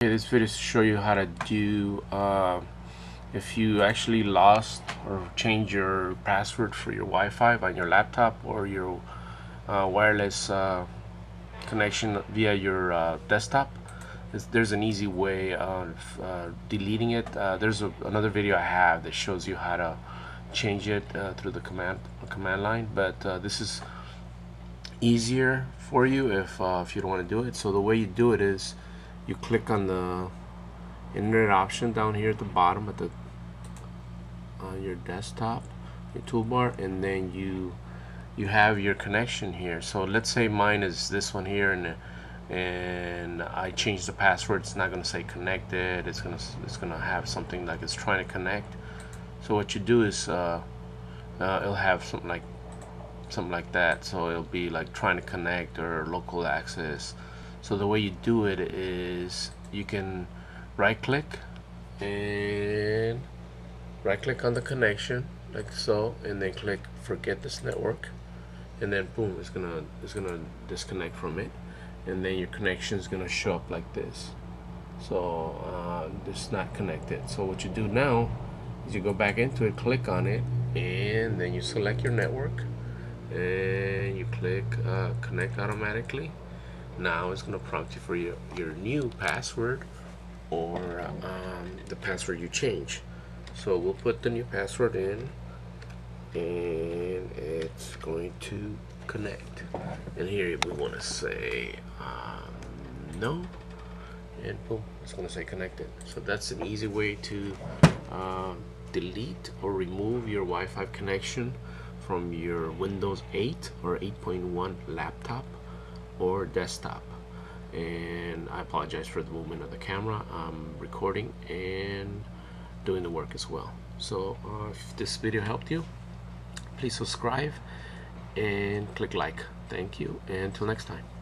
Okay, this video is to show you how to do uh, if you actually lost or change your password for your Wi-Fi on your laptop or your uh, wireless uh, connection via your uh, desktop there's an easy way of uh, deleting it. Uh, there's a, another video I have that shows you how to change it through the command command line but this is easier for you if, if you don't want to do it. So the way you do it is you click on the internet option down here at the bottom at the on your desktop your toolbar and then you you have your connection here. So let's say mine is this one here and and I change the password. It's not gonna say connected. It's gonna it's gonna have something like it's trying to connect. So what you do is uh, uh, it'll have something like something like that. So it'll be like trying to connect or local access so the way you do it is you can right click and right click on the connection like so and then click forget this network. And then boom it's gonna it's gonna disconnect from it. And then your connection is gonna show up like this. So uh, it's not connected. So what you do now is you go back into it click on it and then you select your network. And you click uh, connect automatically now it's going to prompt you for your, your new password or um, the password you change. So we'll put the new password in and it's going to connect. And here we want to say um, no. And boom it's going to say connected. So that's an easy way to uh, delete or remove your Wi-Fi connection from your Windows 8 or 8.1 laptop or desktop. And I apologize for the movement of the camera. I'm recording and doing the work as well. So uh, if this video helped you please subscribe and click like. Thank you and until next time